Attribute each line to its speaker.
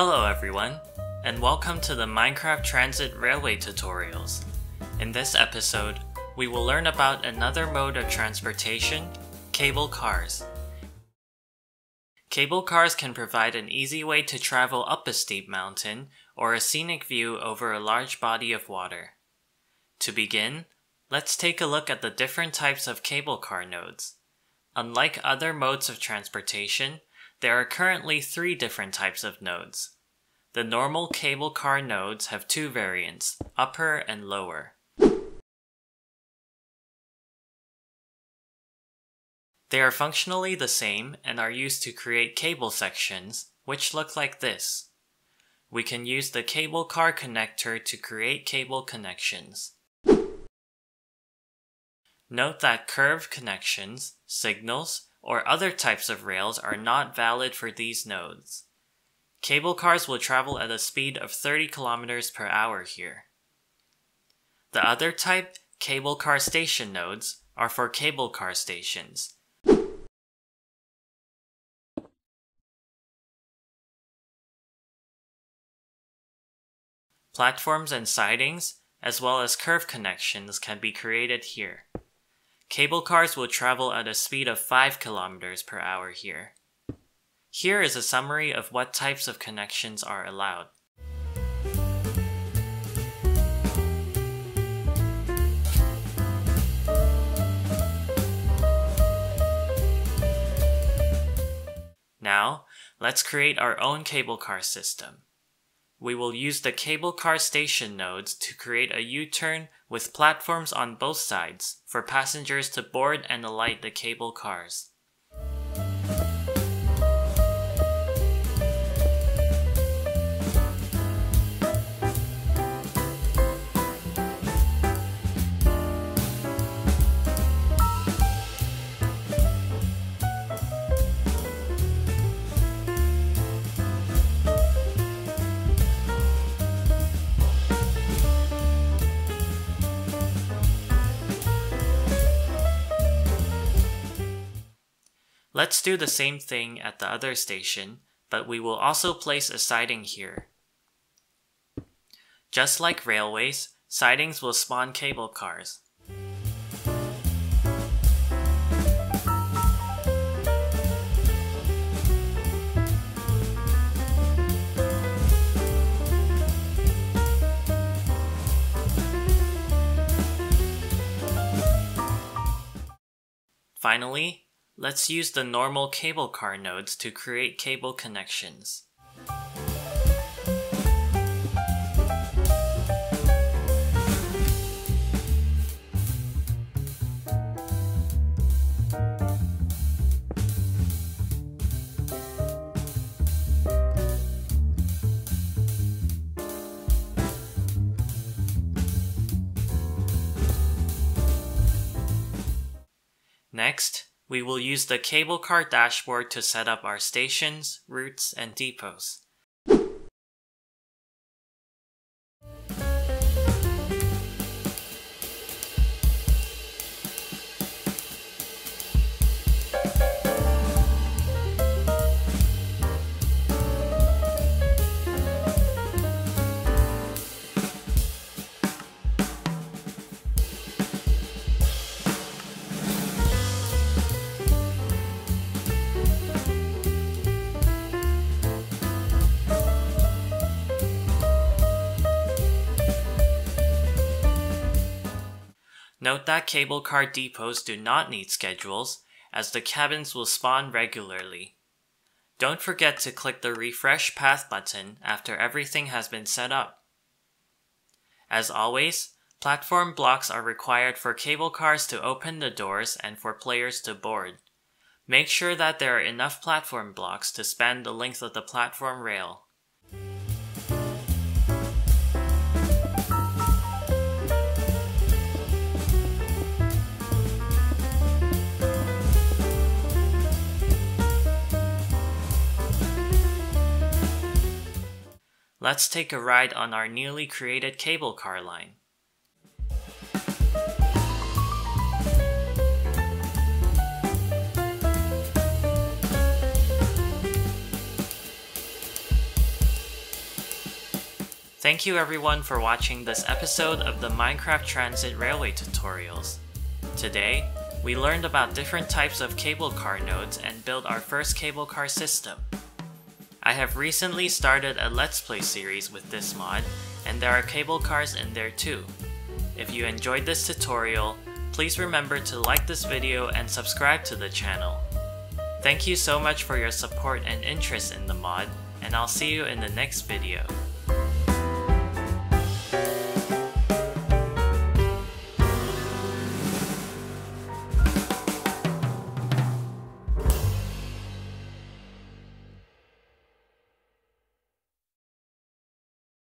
Speaker 1: Hello everyone, and welcome to the Minecraft Transit Railway tutorials. In this episode, we will learn about another mode of transportation, cable cars. Cable cars can provide an easy way to travel up a steep mountain or a scenic view over a large body of water. To begin, let's take a look at the different types of cable car nodes. Unlike other modes of transportation, there are currently three different types of nodes. The normal cable car nodes have two variants, upper and lower. They are functionally the same and are used to create cable sections, which look like this. We can use the cable car connector to create cable connections. Note that curved connections, signals, or other types of rails are not valid for these nodes. Cable cars will travel at a speed of 30 kilometers per hour here. The other type, cable car station nodes, are for cable car stations. Platforms and sidings, as well as curve connections can be created here. Cable cars will travel at a speed of 5 kilometers per hour here. Here is a summary of what types of connections are allowed. Now, let's create our own cable car system. We will use the cable car station nodes to create a U-turn with platforms on both sides for passengers to board and alight the cable cars. Let's do the same thing at the other station, but we will also place a siding here. Just like railways, sidings will spawn cable cars. Finally, Let's use the normal cable car nodes to create cable connections. Next, we will use the cable car dashboard to set up our stations, routes, and depots. Note that cable car depots do not need schedules, as the cabins will spawn regularly. Don't forget to click the refresh path button after everything has been set up. As always, platform blocks are required for cable cars to open the doors and for players to board. Make sure that there are enough platform blocks to span the length of the platform rail. Let's take a ride on our newly created cable car line. Thank you everyone for watching this episode of the Minecraft Transit Railway tutorials. Today, we learned about different types of cable car nodes and built our first cable car system. I have recently started a Let's Play series with this mod, and there are cable cars in there too. If you enjoyed this tutorial, please remember to like this video and subscribe to the channel. Thank you so much for your support and interest in the mod, and I'll see you in the next video.